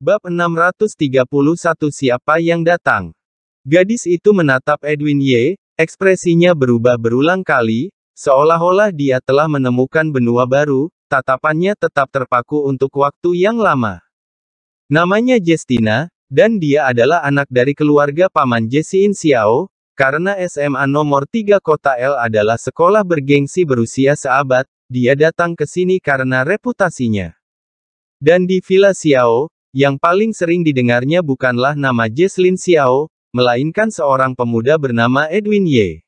Bab 631 Siapa yang datang? Gadis itu menatap Edwin Y, ekspresinya berubah berulang kali, seolah-olah dia telah menemukan benua baru, tatapannya tetap terpaku untuk waktu yang lama. Namanya Justina, dan dia adalah anak dari keluarga paman Jesse Xiao, karena SMA nomor 3 kota L adalah sekolah bergengsi berusia seabad, dia datang ke sini karena reputasinya. Dan di Villa Xiao, yang paling sering didengarnya bukanlah nama Jesslyn Xiao, melainkan seorang pemuda bernama Edwin Ye.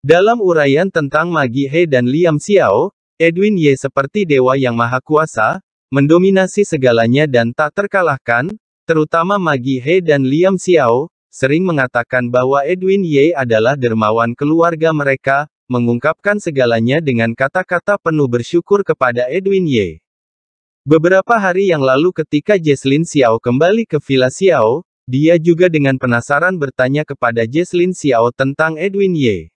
Dalam uraian tentang Magi He dan Liam Xiao, Edwin Ye seperti dewa yang maha kuasa, mendominasi segalanya dan tak terkalahkan, terutama Magi He dan Liam Xiao, sering mengatakan bahwa Edwin Ye adalah dermawan keluarga mereka, mengungkapkan segalanya dengan kata-kata penuh bersyukur kepada Edwin Ye. Beberapa hari yang lalu ketika Jesslyn Xiao kembali ke Villa Xiao, dia juga dengan penasaran bertanya kepada Jesslyn Xiao tentang Edwin Ye.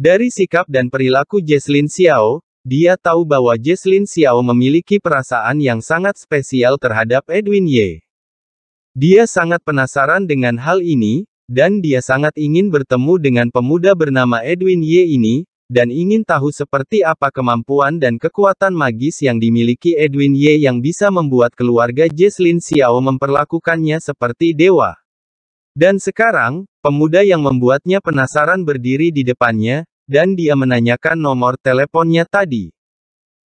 Dari sikap dan perilaku Jesslyn Xiao, dia tahu bahwa Jesslyn Xiao memiliki perasaan yang sangat spesial terhadap Edwin Ye. Dia sangat penasaran dengan hal ini, dan dia sangat ingin bertemu dengan pemuda bernama Edwin Ye ini, dan ingin tahu seperti apa kemampuan dan kekuatan magis yang dimiliki Edwin Ye yang bisa membuat keluarga Jesslyn Xiao memperlakukannya seperti dewa. Dan sekarang, pemuda yang membuatnya penasaran berdiri di depannya, dan dia menanyakan nomor teleponnya tadi.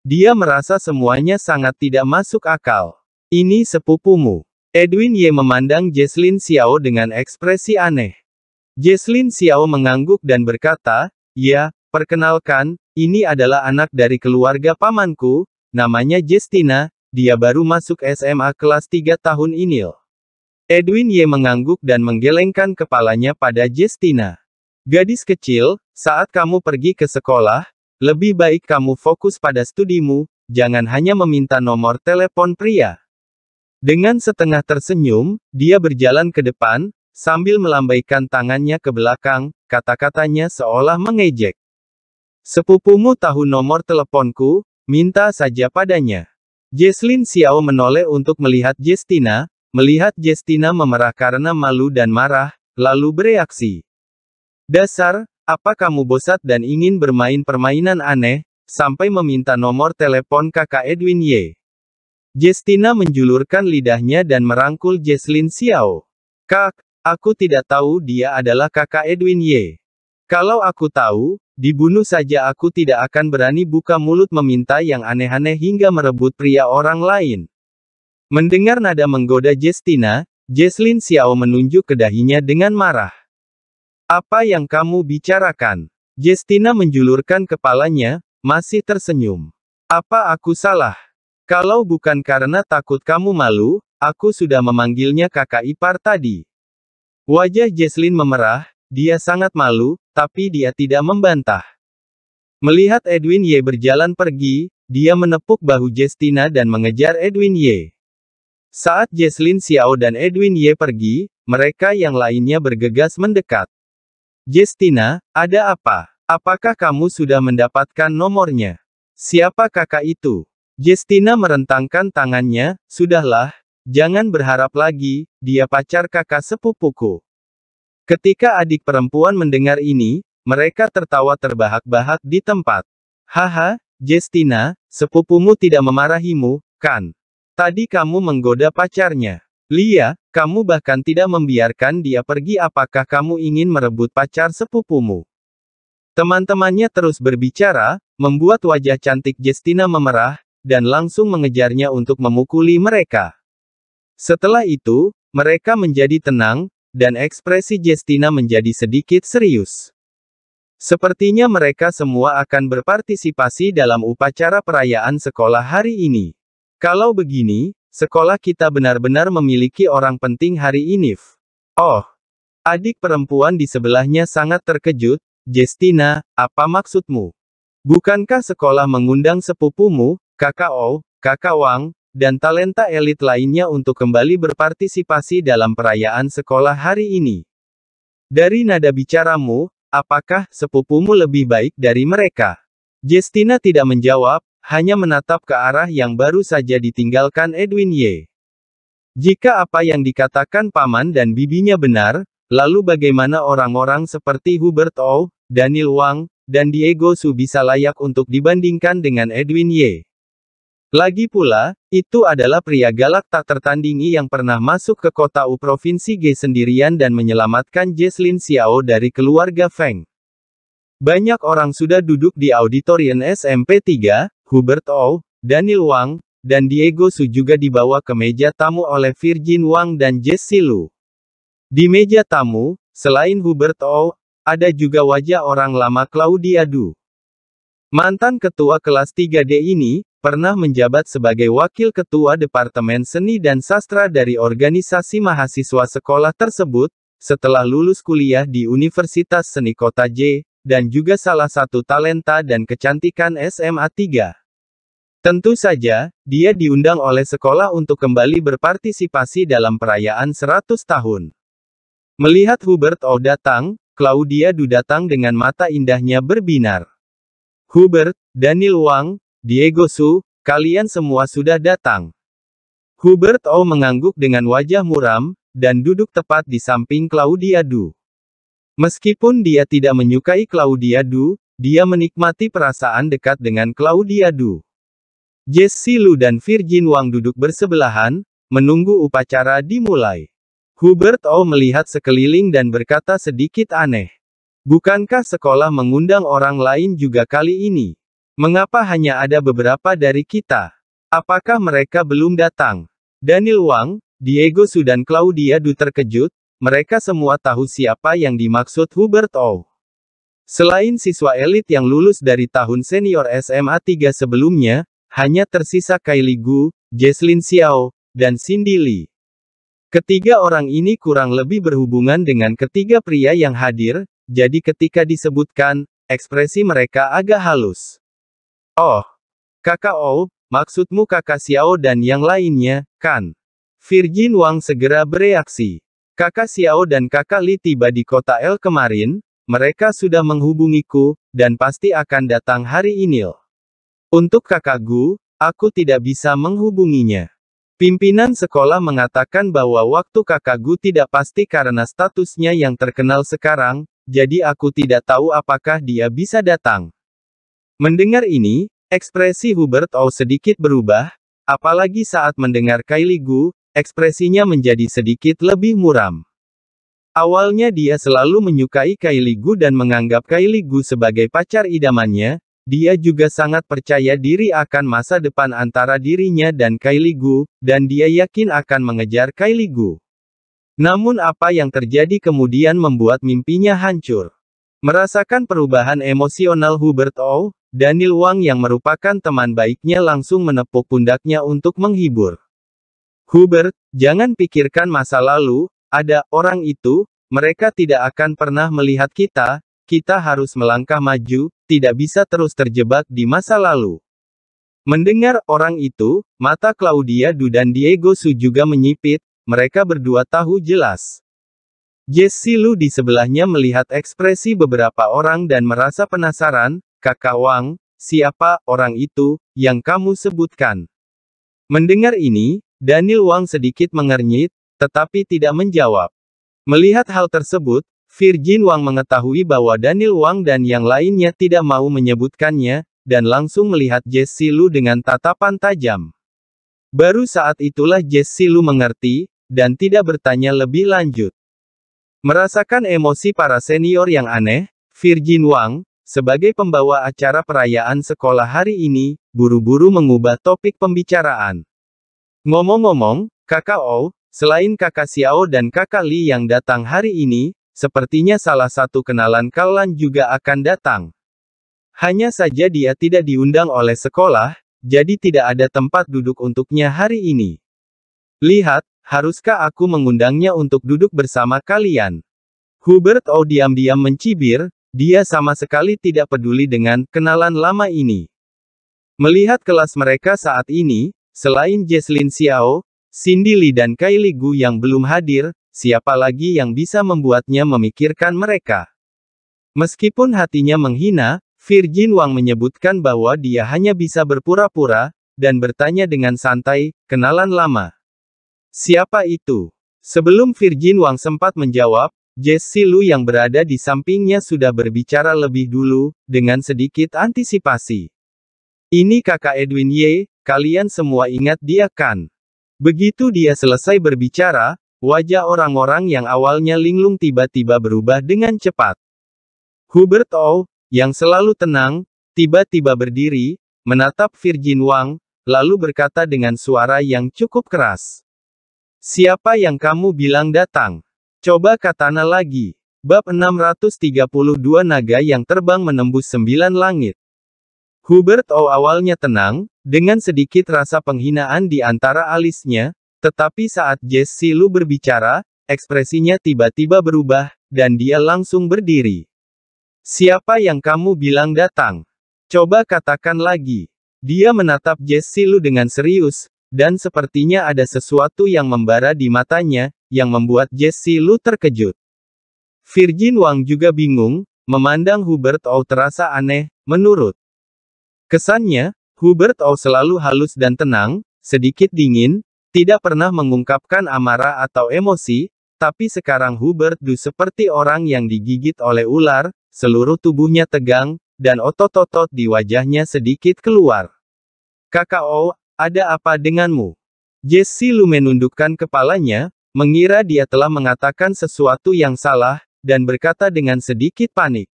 Dia merasa semuanya sangat tidak masuk akal. Ini sepupumu. Edwin Ye memandang Jesslyn Xiao dengan ekspresi aneh. Jesslyn Xiao mengangguk dan berkata, Ya, Perkenalkan, ini adalah anak dari keluarga pamanku, namanya Justina, dia baru masuk SMA kelas 3 tahun ini. Edwin Y mengangguk dan menggelengkan kepalanya pada Justina. Gadis kecil, saat kamu pergi ke sekolah, lebih baik kamu fokus pada studimu, jangan hanya meminta nomor telepon pria. Dengan setengah tersenyum, dia berjalan ke depan, sambil melambaikan tangannya ke belakang, kata-katanya seolah mengejek. Sepupumu tahu nomor teleponku, minta saja padanya. Jesslyn Xiao menoleh untuk melihat Justina, melihat Justina memerah karena malu dan marah, lalu bereaksi. Dasar, apa kamu bosat dan ingin bermain permainan aneh, sampai meminta nomor telepon kakak Edwin Ye. Justina menjulurkan lidahnya dan merangkul Jesslyn Xiao. Kak, aku tidak tahu dia adalah kakak Edwin Ye. Kalau aku tahu, Dibunuh saja aku tidak akan berani buka mulut meminta yang aneh-aneh hingga merebut pria orang lain. Mendengar nada menggoda Justina, Jesslyn Xiao menunjuk ke dahinya dengan marah. Apa yang kamu bicarakan? Justina menjulurkan kepalanya, masih tersenyum. Apa aku salah? Kalau bukan karena takut kamu malu, aku sudah memanggilnya kakak ipar tadi. Wajah Jesslyn memerah, dia sangat malu, tapi dia tidak membantah. Melihat Edwin Ye berjalan pergi, dia menepuk bahu Justina dan mengejar Edwin Ye. Saat Jesslyn Xiao dan Edwin Ye pergi, mereka yang lainnya bergegas mendekat. Justina, ada apa? Apakah kamu sudah mendapatkan nomornya? Siapa kakak itu? Justina merentangkan tangannya, sudahlah, jangan berharap lagi, dia pacar kakak sepupuku. Ketika adik perempuan mendengar ini, mereka tertawa terbahak-bahak di tempat. Haha, Justina, sepupumu tidak memarahimu, kan? Tadi kamu menggoda pacarnya. Lia, kamu bahkan tidak membiarkan dia pergi apakah kamu ingin merebut pacar sepupumu? Teman-temannya terus berbicara, membuat wajah cantik Justina memerah, dan langsung mengejarnya untuk memukuli mereka. Setelah itu, mereka menjadi tenang, dan ekspresi Justina menjadi sedikit serius. Sepertinya mereka semua akan berpartisipasi dalam upacara perayaan sekolah hari ini. Kalau begini, sekolah kita benar-benar memiliki orang penting hari ini. Oh, adik perempuan di sebelahnya sangat terkejut, Justina, apa maksudmu? Bukankah sekolah mengundang sepupumu, kakak O, kakak Wang, dan talenta elit lainnya untuk kembali berpartisipasi dalam perayaan sekolah hari ini. Dari nada bicaramu, apakah sepupumu lebih baik dari mereka? Justina tidak menjawab, hanya menatap ke arah yang baru saja ditinggalkan Edwin Ye. Jika apa yang dikatakan paman dan bibinya benar, lalu bagaimana orang-orang seperti Hubert O, Daniel Wang, dan Diego Su bisa layak untuk dibandingkan dengan Edwin Ye? Lagi pula, itu adalah pria galak tak tertandingi yang pernah masuk ke kota U Provinsi G sendirian dan menyelamatkan Jesslyn Xiao dari keluarga Feng. Banyak orang sudah duduk di auditorium SMP 3, Hubert O, Daniel Wang, dan Diego Su juga dibawa ke meja tamu oleh Virgin Wang dan Jesse Lu. Di meja tamu, selain Hubert O, ada juga wajah orang lama Claudia Du. Mantan ketua kelas 3D ini, pernah menjabat sebagai wakil ketua Departemen Seni dan Sastra dari organisasi mahasiswa sekolah tersebut, setelah lulus kuliah di Universitas Seni Kota J, dan juga salah satu talenta dan kecantikan SMA 3. Tentu saja, dia diundang oleh sekolah untuk kembali berpartisipasi dalam perayaan 100 tahun. Melihat Hubert O datang, Claudia Du datang dengan mata indahnya berbinar. Hubert, Daniel Wang, Diego Su, kalian semua sudah datang. Hubert O mengangguk dengan wajah muram, dan duduk tepat di samping Claudia Du. Meskipun dia tidak menyukai Claudia Du, dia menikmati perasaan dekat dengan Claudia Du. Jesse Lu dan Virgin Wang duduk bersebelahan, menunggu upacara dimulai. Hubert O melihat sekeliling dan berkata sedikit aneh. Bukankah sekolah mengundang orang lain juga kali ini? Mengapa hanya ada beberapa dari kita? Apakah mereka belum datang? Daniel Wang, Diego Su dan Claudia Du terkejut, mereka semua tahu siapa yang dimaksud Hubert O. Selain siswa elit yang lulus dari tahun senior SMA 3 sebelumnya, hanya tersisa Kylie Gu, Jesslyn Xiao, dan Cindy Lee. Ketiga orang ini kurang lebih berhubungan dengan ketiga pria yang hadir, jadi ketika disebutkan, ekspresi mereka agak halus. Oh, kakak O, maksudmu kakak Xiao dan yang lainnya, kan? Virgin Wang segera bereaksi. Kakak Xiao dan kakak Li tiba di kota El kemarin, mereka sudah menghubungiku, dan pasti akan datang hari ini. Untuk kakak Gu, aku tidak bisa menghubunginya. Pimpinan sekolah mengatakan bahwa waktu kakak Gu tidak pasti karena statusnya yang terkenal sekarang, jadi aku tidak tahu apakah dia bisa datang. Mendengar ini, ekspresi Hubert O sedikit berubah, apalagi saat mendengar Kylie Gu, ekspresinya menjadi sedikit lebih muram. Awalnya dia selalu menyukai Kylie Gu dan menganggap Kylie Gu sebagai pacar idamannya, dia juga sangat percaya diri akan masa depan antara dirinya dan Kylie Gu, dan dia yakin akan mengejar Kylie Gu. Namun apa yang terjadi kemudian membuat mimpinya hancur. Merasakan perubahan emosional Hubert O, Daniel Wang yang merupakan teman baiknya langsung menepuk pundaknya untuk menghibur. Hubert, jangan pikirkan masa lalu, ada orang itu, mereka tidak akan pernah melihat kita, kita harus melangkah maju, tidak bisa terus terjebak di masa lalu. Mendengar orang itu, mata Claudia Du dan Diego Su juga menyipit, mereka berdua tahu jelas. Jesse Lu di sebelahnya melihat ekspresi beberapa orang dan merasa penasaran, kakak Wang, siapa orang itu, yang kamu sebutkan? Mendengar ini, Daniel Wang sedikit mengernyit, tetapi tidak menjawab. Melihat hal tersebut, Virgin Wang mengetahui bahwa Daniel Wang dan yang lainnya tidak mau menyebutkannya, dan langsung melihat Jesse Lu dengan tatapan tajam. Baru saat itulah Jesse Lu mengerti, dan tidak bertanya lebih lanjut. Merasakan emosi para senior yang aneh, Virgin Wang, sebagai pembawa acara perayaan sekolah hari ini, buru-buru mengubah topik pembicaraan. Ngomong-ngomong, kakak O, selain kakak Xiao dan kakak Li yang datang hari ini, Sepertinya salah satu kenalan kalian juga akan datang. Hanya saja dia tidak diundang oleh sekolah, jadi tidak ada tempat duduk untuknya hari ini. Lihat, haruskah aku mengundangnya untuk duduk bersama kalian? Hubert O diam-diam mencibir, dia sama sekali tidak peduli dengan kenalan lama ini. Melihat kelas mereka saat ini, selain Jesslyn Xiao, Cindy Lee dan Kylie Gu yang belum hadir, siapa lagi yang bisa membuatnya memikirkan mereka? Meskipun hatinya menghina, Virgin Wang menyebutkan bahwa dia hanya bisa berpura-pura, dan bertanya dengan santai, kenalan lama. Siapa itu? Sebelum Virgin Wang sempat menjawab, Jesse Lu yang berada di sampingnya sudah berbicara lebih dulu, dengan sedikit antisipasi. Ini kakak Edwin Ye, kalian semua ingat dia kan? Begitu dia selesai berbicara, wajah orang-orang yang awalnya linglung tiba-tiba berubah dengan cepat. Hubert Oh, yang selalu tenang, tiba-tiba berdiri, menatap Virgin Wang, lalu berkata dengan suara yang cukup keras. Siapa yang kamu bilang datang? Coba katana lagi. Bab 632 Naga yang terbang menembus sembilan langit. Hubert O awalnya tenang, dengan sedikit rasa penghinaan di antara alisnya, tetapi saat Jesse Lu berbicara, ekspresinya tiba-tiba berubah, dan dia langsung berdiri. Siapa yang kamu bilang datang? Coba katakan lagi. Dia menatap Jesse Lu dengan serius, dan sepertinya ada sesuatu yang membara di matanya, yang membuat Jesse Lu terkejut. Virgin Wang juga bingung, memandang Hubert O terasa aneh, menurut kesannya, Hubert O selalu halus dan tenang, sedikit dingin, tidak pernah mengungkapkan amarah atau emosi, tapi sekarang Hubert Du seperti orang yang digigit oleh ular, seluruh tubuhnya tegang, dan otot-otot di wajahnya sedikit keluar. Kakak O, ada apa denganmu? Jesse Lu menundukkan kepalanya, mengira dia telah mengatakan sesuatu yang salah, dan berkata dengan sedikit panik.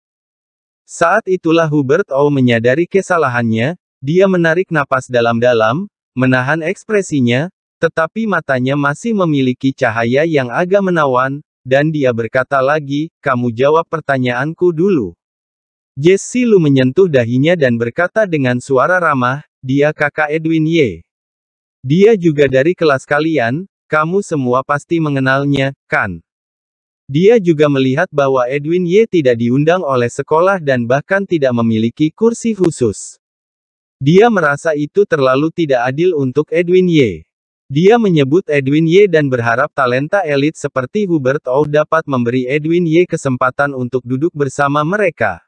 Saat itulah Hubert O menyadari kesalahannya, dia menarik napas dalam-dalam, menahan ekspresinya, tetapi matanya masih memiliki cahaya yang agak menawan, dan dia berkata lagi, kamu jawab pertanyaanku dulu. Jesse Lu menyentuh dahinya dan berkata dengan suara ramah, dia kakak Edwin Ye. Dia juga dari kelas kalian, kamu semua pasti mengenalnya, kan? Dia juga melihat bahwa Edwin Ye tidak diundang oleh sekolah dan bahkan tidak memiliki kursi khusus. Dia merasa itu terlalu tidak adil untuk Edwin Ye. Dia menyebut Edwin Ye dan berharap talenta elit seperti Hubert O dapat memberi Edwin Ye kesempatan untuk duduk bersama mereka.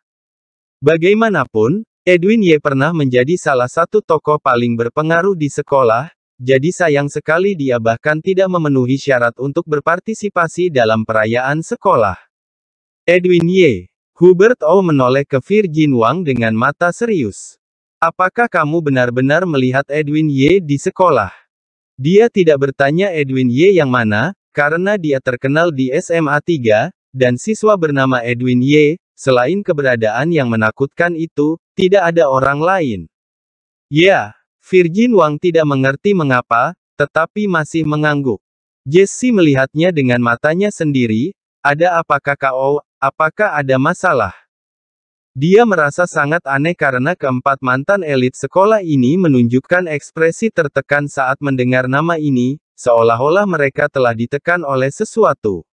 Bagaimanapun, Edwin Ye pernah menjadi salah satu tokoh paling berpengaruh di sekolah, jadi sayang sekali dia bahkan tidak memenuhi syarat untuk berpartisipasi dalam perayaan sekolah. Edwin Ye. Hubert O menoleh ke Virgin Wang dengan mata serius. Apakah kamu benar-benar melihat Edwin Ye di sekolah? Dia tidak bertanya Edwin Ye yang mana, karena dia terkenal di SMA 3, dan siswa bernama Edwin Ye, Selain keberadaan yang menakutkan itu, tidak ada orang lain. Ya, Virgin Wang tidak mengerti mengapa, tetapi masih mengangguk. Jesse melihatnya dengan matanya sendiri, ada apa kakak O, apakah ada masalah? Dia merasa sangat aneh karena keempat mantan elit sekolah ini menunjukkan ekspresi tertekan saat mendengar nama ini, seolah-olah mereka telah ditekan oleh sesuatu.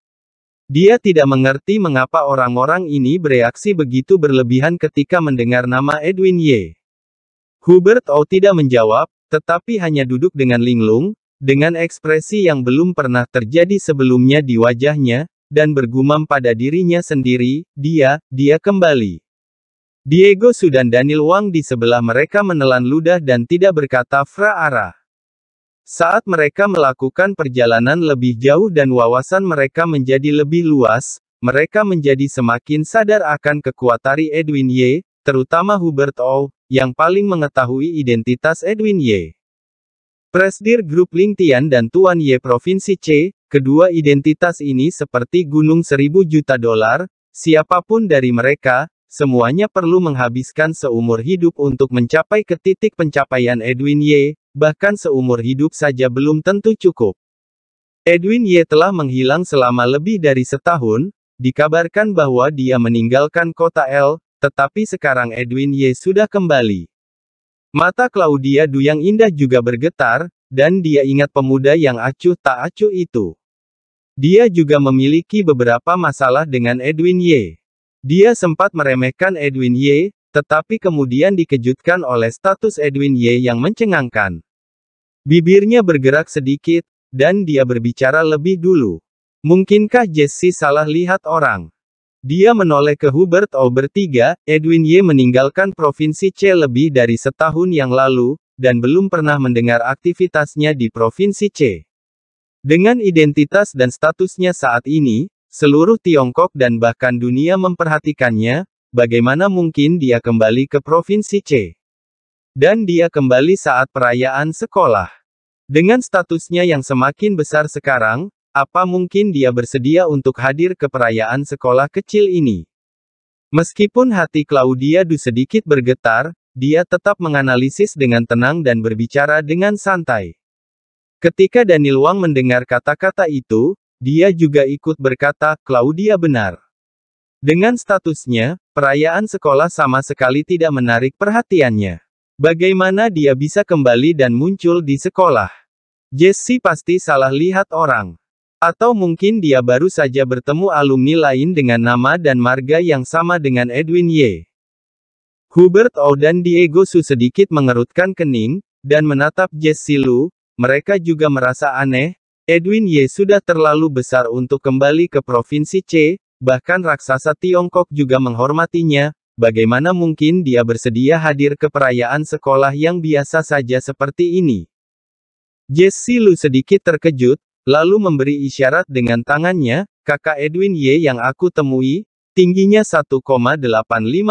Dia tidak mengerti mengapa orang-orang ini bereaksi begitu berlebihan ketika mendengar nama Edwin Ye. Hubert O tidak menjawab, tetapi hanya duduk dengan linglung, dengan ekspresi yang belum pernah terjadi sebelumnya di wajahnya, dan bergumam pada dirinya sendiri, dia, dia kembali. Diego Su dan Daniel Wang di sebelah mereka menelan ludah dan tidak berkata fra arah. Saat mereka melakukan perjalanan lebih jauh dan wawasan mereka menjadi lebih luas, mereka menjadi semakin sadar akan kekuatan Edwin Ye, terutama Hubert O, yang paling mengetahui identitas Edwin Ye. Presdir Grup Lingtian dan Tuan Ye Provinsi C, kedua identitas ini seperti gunung seribu juta dolar, siapa pun dari mereka, semuanya perlu menghabiskan seumur hidup untuk mencapai ke titik pencapaian Edwin Ye, bahkan seumur hidup saja belum tentu cukup. Edwin Ye telah menghilang selama lebih dari setahun, dikabarkan bahwa dia meninggalkan kota L, tetapi sekarang Edwin Ye sudah kembali. Mata Claudia Du yang indah juga bergetar, dan dia ingat pemuda yang acuh tak acuh itu. Dia juga memiliki beberapa masalah dengan Edwin Ye. Dia sempat meremehkan Edwin Ye, tetapi kemudian dikejutkan oleh status Edwin Ye yang mencengangkan. Bibirnya bergerak sedikit, dan dia berbicara lebih dulu. Mungkinkah Jesse salah lihat orang? Dia menoleh ke Hubert O bertiga, Edwin Ye meninggalkan Provinsi C lebih dari setahun yang lalu, dan belum pernah mendengar aktivitasnya di Provinsi C. Dengan identitas dan statusnya saat ini, seluruh Tiongkok dan bahkan dunia memperhatikannya, bagaimana mungkin dia kembali ke Provinsi C. Dan dia kembali saat perayaan sekolah. Dengan statusnya yang semakin besar sekarang, apa mungkin dia bersedia untuk hadir ke perayaan sekolah kecil ini? Meskipun hati Claudia Du sedikit bergetar, dia tetap menganalisis dengan tenang dan berbicara dengan santai. Ketika Daniel Wang mendengar kata-kata itu, dia juga ikut berkata, Claudia benar. Dengan statusnya, perayaan sekolah sama sekali tidak menarik perhatiannya. Bagaimana dia bisa kembali dan muncul di sekolah? Jesse pasti salah lihat orang. Atau mungkin dia baru saja bertemu alumni lain dengan nama dan marga yang sama dengan Edwin Ye. Hubert O dan Diego Su sedikit mengerutkan kening, dan menatap Jesse Lu, mereka juga merasa aneh, Edwin Ye sudah terlalu besar untuk kembali ke Provinsi C, bahkan raksasa Tiongkok juga menghormatinya, bagaimana mungkin dia bersedia hadir ke perayaan sekolah yang biasa saja seperti ini. Jesse Lu sedikit terkejut, lalu memberi isyarat dengan tangannya, kakak Edwin Ye yang aku temui, tingginya 1,85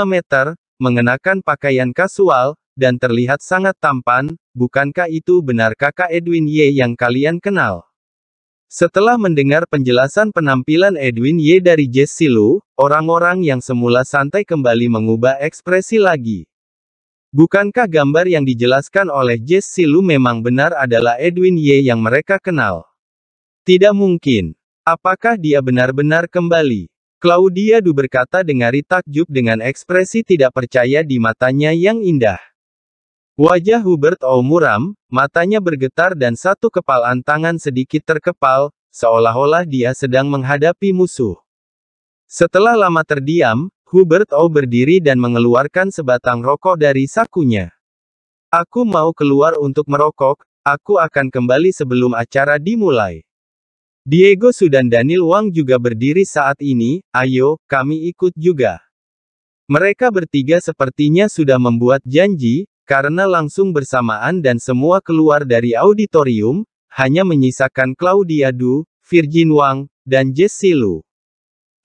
meter, mengenakan pakaian kasual, dan terlihat sangat tampan, bukankah itu benar kakak Edwin Ye yang kalian kenal? Setelah mendengar penjelasan penampilan Edwin Ye dari Jesse Lu, orang-orang yang semula santai kembali mengubah ekspresi lagi. Bukankah gambar yang dijelaskan oleh Jesse Lu memang benar adalah Edwin Ye yang mereka kenal? Tidak mungkin. Apakah dia benar-benar kembali? Claudia Du berkata dengan takjub dengan ekspresi tidak percaya di matanya yang indah. Wajah Hubert O muram, matanya bergetar dan satu kepalan tangan sedikit terkepal, seolah-olah dia sedang menghadapi musuh. Setelah lama terdiam, Hubert O berdiri dan mengeluarkan sebatang rokok dari sakunya. Aku mau keluar untuk merokok, aku akan kembali sebelum acara dimulai. Diego Su dan Daniel Wang juga berdiri saat ini, ayo, kami ikut juga. Mereka bertiga sepertinya sudah membuat janji, karena langsung bersamaan dan semua keluar dari auditorium, hanya menyisakan Claudia Du, Virgin Wang, dan Jesse Lu.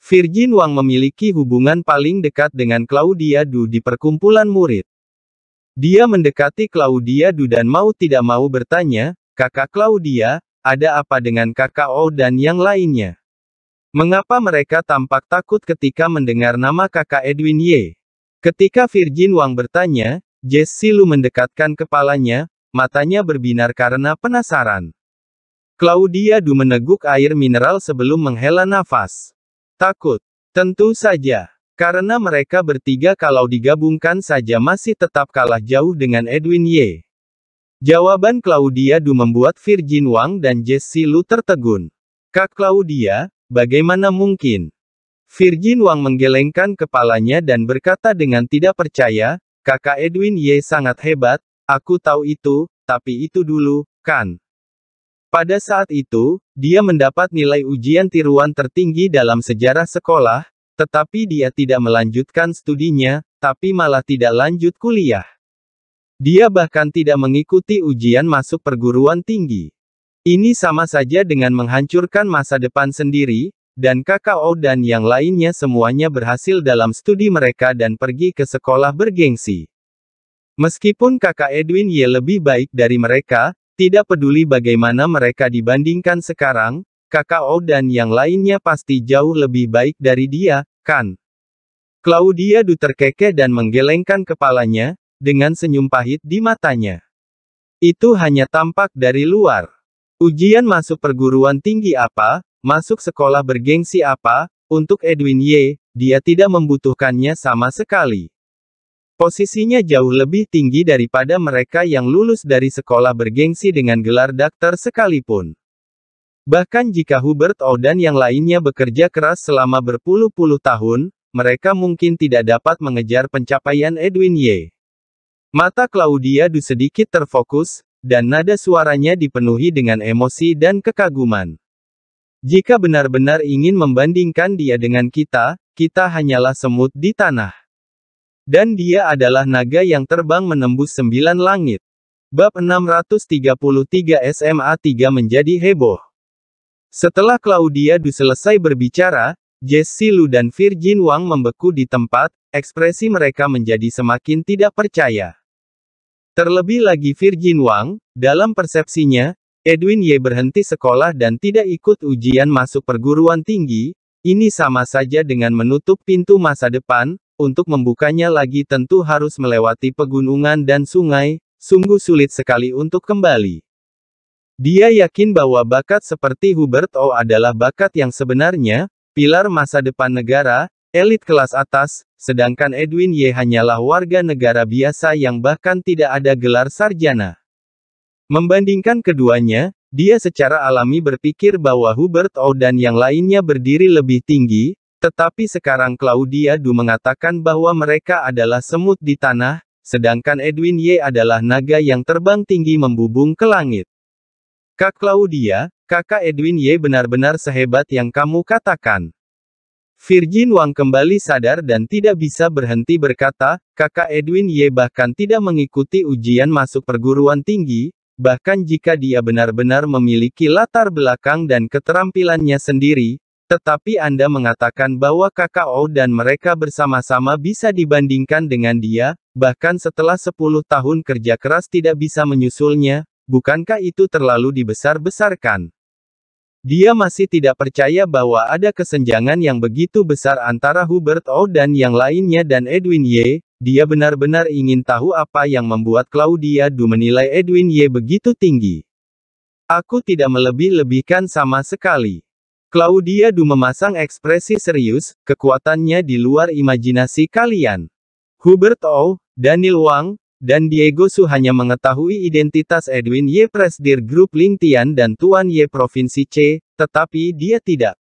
Virgin Wang memiliki hubungan paling dekat dengan Claudia Du di perkumpulan murid. Dia mendekati Claudia Du dan mau tidak mau bertanya, kakak Claudia, ada apa dengan kakak O dan yang lainnya? Mengapa mereka tampak takut ketika mendengar nama kakak Edwin Ye? Ketika Virgin Wang bertanya, Jesse Lu mendekatkan kepalanya, matanya berbinar karena penasaran. Claudia Du meneguk air mineral sebelum menghela nafas. Takut. Tentu saja. Karena mereka bertiga kalau digabungkan saja masih tetap kalah jauh dengan Edwin Ye. Jawaban Claudia Du membuat Virgin Wang dan Jesse Lu tertegun. Kak Claudia, bagaimana mungkin? Virgin Wang menggelengkan kepalanya dan berkata dengan tidak percaya, Kakak Edwin Ye sangat hebat, aku tahu itu, tapi itu dulu, kan? Pada saat itu, dia mendapat nilai ujian tiruan tertinggi dalam sejarah sekolah, tetapi dia tidak melanjutkan studinya, tapi malah tidak lanjut kuliah. Dia bahkan tidak mengikuti ujian masuk perguruan tinggi. Ini sama saja dengan menghancurkan masa depan sendiri, dan KKO dan yang lainnya semuanya berhasil dalam studi mereka dan pergi ke sekolah bergengsi. Meskipun kakak Edwin Ye lebih baik dari mereka, tidak peduli bagaimana mereka dibandingkan sekarang, KKO dan yang lainnya pasti jauh lebih baik dari dia, kan? Claudia Du terkekeh dan menggelengkan kepalanya, dengan senyum pahit di matanya. Itu hanya tampak dari luar. Ujian masuk perguruan tinggi apa, Masuk sekolah bergengsi apa, untuk Edwin Ye, dia tidak membutuhkannya sama sekali. Posisinya jauh lebih tinggi daripada mereka yang lulus dari sekolah bergengsi dengan gelar dokter sekalipun. Bahkan jika Hubert O dan yang lainnya bekerja keras selama berpuluh-puluh tahun, mereka mungkin tidak dapat mengejar pencapaian Edwin Ye. Mata Claudia Du sedikit terfokus, dan nada suaranya dipenuhi dengan emosi dan kekaguman. Jika benar-benar ingin membandingkan dia dengan kita, kita hanyalah semut di tanah. Dan dia adalah naga yang terbang menembus sembilan langit. Bab 633 SMA 3 menjadi heboh. Setelah Claudia Du selesai berbicara, Jesse Lu dan Virgin Wang membeku di tempat, ekspresi mereka menjadi semakin tidak percaya. Terlebih lagi Virgin Wang, dalam persepsinya, Edwin Ye berhenti sekolah dan tidak ikut ujian masuk perguruan tinggi, ini sama saja dengan menutup pintu masa depan, untuk membukanya lagi tentu harus melewati pegunungan dan sungai, sungguh sulit sekali untuk kembali. Dia yakin bahwa bakat seperti Hubert O adalah bakat yang sebenarnya, pilar masa depan negara, elit kelas atas, sedangkan Edwin Ye hanyalah warga negara biasa yang bahkan tidak ada gelar sarjana. Membandingkan keduanya, dia secara alami berpikir bahwa Hubert O dan yang lainnya berdiri lebih tinggi, tetapi sekarang Claudia Du mengatakan bahwa mereka adalah semut di tanah, sedangkan Edwin Ye adalah naga yang terbang tinggi membubung ke langit. Kak Claudia, kakak Edwin Ye benar-benar sehebat yang kamu katakan. Virgin Wang kembali sadar dan tidak bisa berhenti berkata, kakak Edwin Ye bahkan tidak mengikuti ujian masuk perguruan tinggi, bahkan jika dia benar-benar memiliki latar belakang dan keterampilannya sendiri, tetapi Anda mengatakan bahwa kakak O dan mereka bersama-sama bisa dibandingkan dengan dia, bahkan setelah 10 tahun kerja keras tidak bisa menyusulnya, Bukankah itu terlalu dibesar-besarkan? Dia masih tidak percaya bahwa ada kesenjangan yang begitu besar antara Hubert O dan yang lainnya dan Edwin Ye, dia benar-benar ingin tahu apa yang membuat Claudia Du menilai Edwin Ye begitu tinggi. Aku tidak melebih-lebihkan sama sekali. Claudia Du memasang ekspresi serius, kekuatannya di luar imajinasi kalian. Hubert O, Daniel Wang, dan Diego Su hanya mengetahui identitas Edwin Y. Presdir Group Lingtian dan Tuan Y. Provinsi C, tetapi dia tidak.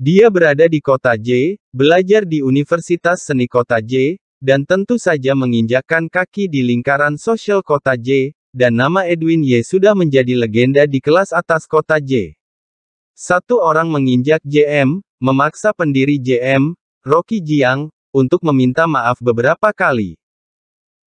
Dia berada di kota J, belajar di Universitas Seni Kota J, dan tentu saja menginjakkan kaki di lingkaran sosial kota J, dan nama Edwin Y sudah menjadi legenda di kelas atas kota J. Satu orang menginjak JM, memaksa pendiri JM, Rocky Jiang, untuk meminta maaf beberapa kali.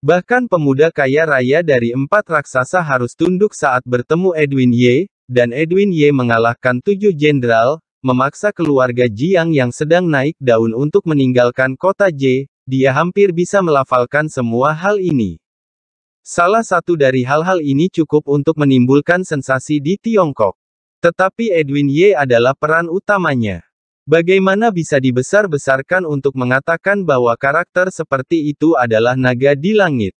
Bahkan pemuda kaya raya dari empat raksasa harus tunduk saat bertemu Edwin Ye, dan Edwin Ye mengalahkan tujuh jenderal, memaksa keluarga Jiang yang sedang naik daun untuk meninggalkan kota J, dia hampir bisa melafalkan semua hal ini. Salah satu dari hal-hal ini cukup untuk menimbulkan sensasi di Tiongkok. Tetapi Edwin Ye adalah peran utamanya. Bagaimana bisa dibesar-besarkan untuk mengatakan bahwa karakter seperti itu adalah naga di langit?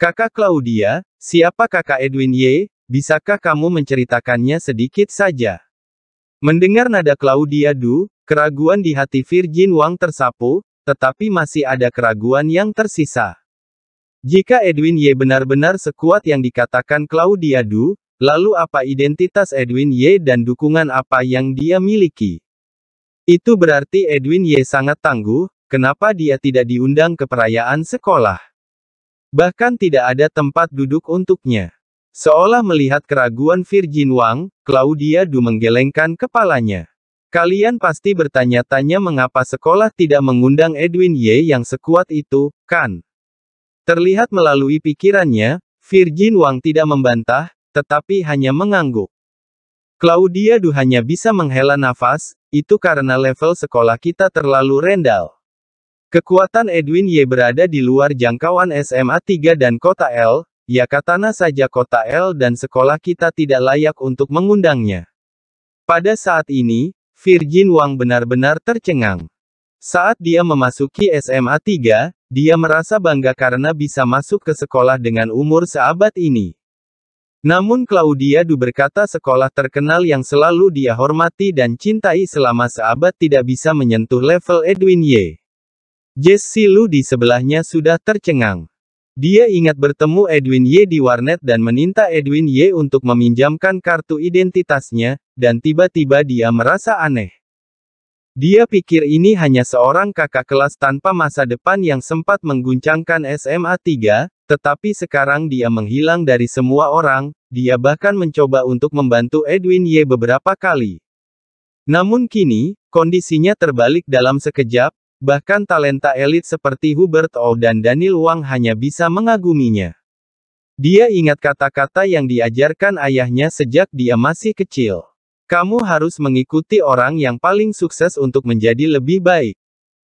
Kakak Claudia, siapa kakak Edwin Ye? Bisakah kamu menceritakannya sedikit saja? Mendengar nada Claudia Du, keraguan di hati Virgin Wang tersapu, tetapi masih ada keraguan yang tersisa. Jika Edwin Ye benar-benar sekuat yang dikatakan Claudia Du, lalu apa identitas Edwin Ye dan dukungan apa yang dia miliki? Itu berarti Edwin Ye sangat tangguh, kenapa dia tidak diundang ke perayaan sekolah? Bahkan tidak ada tempat duduk untuknya. Seolah melihat keraguan Virgin Wang, Claudia Du menggelengkan kepalanya. Kalian pasti bertanya-tanya mengapa sekolah tidak mengundang Edwin Ye yang sekuat itu, kan? Terlihat melalui pikirannya, Virgin Wang tidak membantah, tetapi hanya mengangguk. Claudia Du hanya bisa menghela nafas, itu karena level sekolah kita terlalu rendah. Kekuatan Edwin Y berada di luar jangkauan SMA 3 dan kota L, ya katana saja kota L dan sekolah kita tidak layak untuk mengundangnya. Pada saat ini, Virgin Wang benar-benar tercengang. Saat dia memasuki SMA 3, dia merasa bangga karena bisa masuk ke sekolah dengan umur seabad ini. Namun Claudia Du berkata sekolah terkenal yang selalu dia hormati dan cintai selama seabad tidak bisa menyentuh level Edwin Ye. Jesse Lu di sebelahnya sudah tercengang. Dia ingat bertemu Edwin Ye di warnet dan meminta Edwin Ye untuk meminjamkan kartu identitasnya, dan tiba-tiba dia merasa aneh. Dia pikir ini hanya seorang kakak kelas tanpa masa depan yang sempat mengguncangkan SMA 3, tetapi sekarang dia menghilang dari semua orang, dia bahkan mencoba untuk membantu Edwin Ye beberapa kali. Namun kini, kondisinya terbalik dalam sekejap, bahkan talenta elit seperti Hubert O dan Daniel Wang hanya bisa mengaguminya. Dia ingat kata-kata yang diajarkan ayahnya sejak dia masih kecil. Kamu harus mengikuti orang yang paling sukses untuk menjadi lebih baik.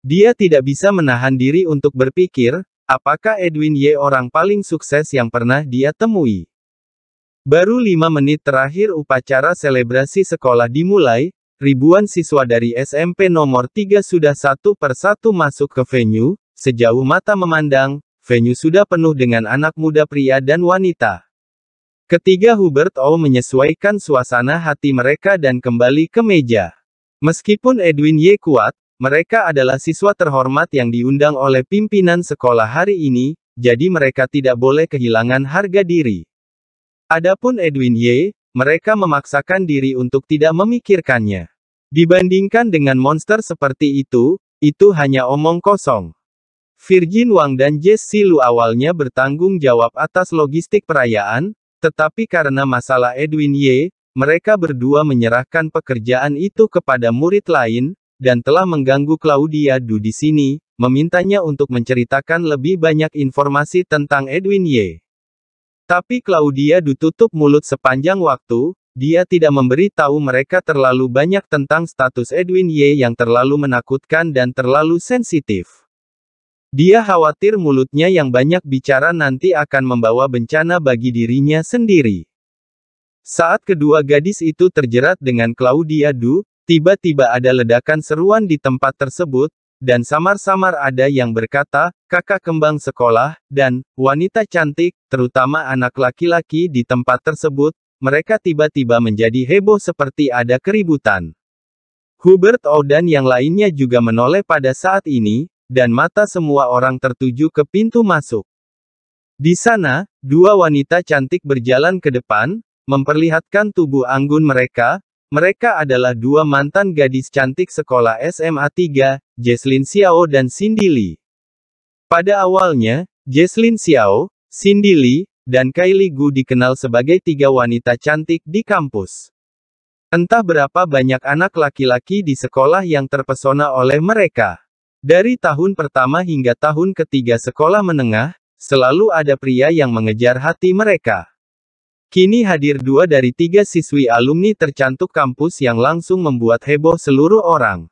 Dia tidak bisa menahan diri untuk berpikir, apakah Edwin Y orang paling sukses yang pernah dia temui. Baru lima menit terakhir upacara selebrasi sekolah dimulai, ribuan siswa dari SMP nomor 3 sudah satu persatu masuk ke venue, sejauh mata memandang, venue sudah penuh dengan anak muda pria dan wanita. Ketiga Hubert O menyesuaikan suasana hati mereka dan kembali ke meja. Meskipun Edwin Y kuat, mereka adalah siswa terhormat yang diundang oleh pimpinan sekolah hari ini, jadi mereka tidak boleh kehilangan harga diri. Adapun Edwin Y, mereka memaksakan diri untuk tidak memikirkannya. Dibandingkan dengan monster seperti itu, itu hanya omong kosong. Virgin Wang dan Jesse Lu awalnya bertanggung jawab atas logistik perayaan, tetapi karena masalah Edwin Y, mereka berdua menyerahkan pekerjaan itu kepada murid lain, dan telah mengganggu Claudia Du di sini, memintanya untuk menceritakan lebih banyak informasi tentang Edwin Y. Tapi Claudia Du tutup mulut sepanjang waktu, dia tidak memberi tahu mereka terlalu banyak tentang status Edwin Y yang terlalu menakutkan dan terlalu sensitif. Dia khawatir mulutnya yang banyak bicara nanti akan membawa bencana bagi dirinya sendiri. Saat kedua gadis itu terjerat dengan Claudia Du, tiba-tiba ada ledakan seruan di tempat tersebut, dan samar-samar ada yang berkata, kakak kembang sekolah, dan wanita cantik, terutama anak laki-laki di tempat tersebut, mereka tiba-tiba menjadi heboh seperti ada keributan. Hubert O yang lainnya juga menoleh pada saat ini, dan mata semua orang tertuju ke pintu masuk. Di sana, dua wanita cantik berjalan ke depan, memperlihatkan tubuh anggun mereka, mereka adalah dua mantan gadis cantik sekolah SMA 3, Jesslyn Xiao dan Cindy Lee. Pada awalnya, Jesslyn Xiao, Cindy Lee, dan Kylie Gu dikenal sebagai tiga wanita cantik di kampus. Entah berapa banyak anak laki-laki di sekolah yang terpesona oleh mereka. Dari tahun pertama hingga tahun ketiga sekolah menengah, selalu ada pria yang mengejar hati mereka. Kini hadir dua dari tiga siswi alumni tercantik kampus yang langsung membuat heboh seluruh orang.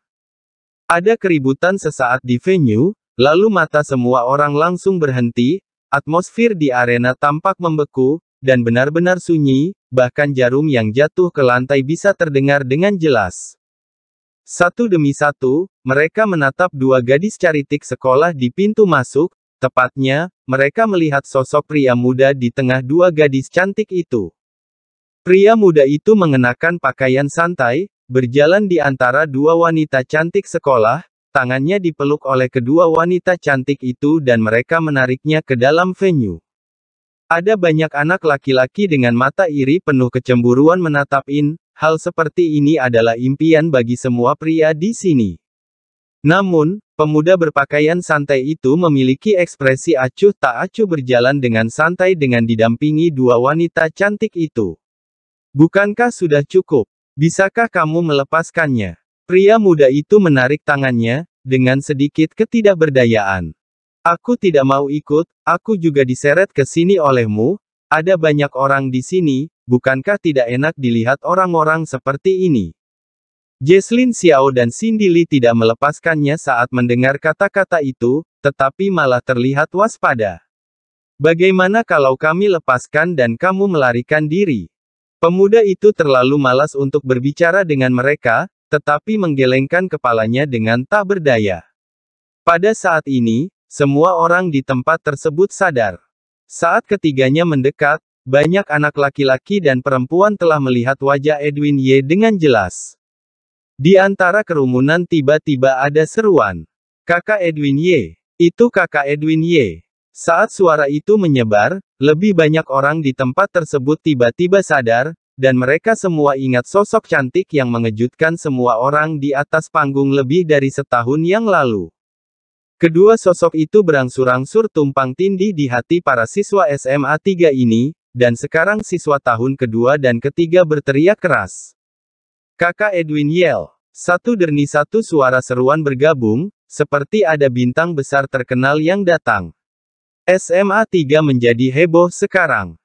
Ada keributan sesaat di venue, lalu mata semua orang langsung berhenti, atmosfer di arena tampak membeku, dan benar-benar sunyi, bahkan jarum yang jatuh ke lantai bisa terdengar dengan jelas. Satu demi satu, mereka menatap dua gadis caritik sekolah di pintu masuk, tepatnya, mereka melihat sosok pria muda di tengah dua gadis cantik itu. Pria muda itu mengenakan pakaian santai, berjalan di antara dua wanita cantik sekolah, tangannya dipeluk oleh kedua wanita cantik itu dan mereka menariknya ke dalam venue. Ada banyak anak laki-laki dengan mata iri penuh kecemburuan menatap In, Hal seperti ini adalah impian bagi semua pria di sini. Namun, pemuda berpakaian santai itu memiliki ekspresi acuh tak acuh berjalan dengan santai dengan didampingi dua wanita cantik itu. Bukankah sudah cukup? Bisakah kamu melepaskannya? Pria muda itu menarik tangannya, dengan sedikit ketidakberdayaan. Aku tidak mau ikut, aku juga diseret ke sini olehmu, ada banyak orang di sini, bukankah tidak enak dilihat orang-orang seperti ini? Jesslyn Xiao dan Cindy Lee tidak melepaskannya saat mendengar kata-kata itu, tetapi malah terlihat waspada. Bagaimana kalau kami lepaskan dan kamu melarikan diri? Pemuda itu terlalu malas untuk berbicara dengan mereka, tetapi menggelengkan kepalanya dengan tak berdaya. Pada saat ini, semua orang di tempat tersebut sadar. Saat ketiganya mendekat, banyak anak laki-laki dan perempuan telah melihat wajah Edwin Y dengan jelas. Di antara kerumunan tiba-tiba ada seruan. Kakak Edwin Y. Itu kakak Edwin Y. Saat suara itu menyebar, lebih banyak orang di tempat tersebut tiba-tiba sadar, dan mereka semua ingat sosok cantik yang mengejutkan semua orang di atas panggung lebih dari setahun yang lalu. Kedua sosok itu berangsur-angsur tumpang tindih di hati para siswa SMA 3 ini, dan sekarang siswa tahun kedua dan ketiga berteriak keras. Kakak Edwin yell. Satu derni satu suara seruan bergabung, seperti ada bintang besar terkenal yang datang. SMA 3 menjadi heboh sekarang.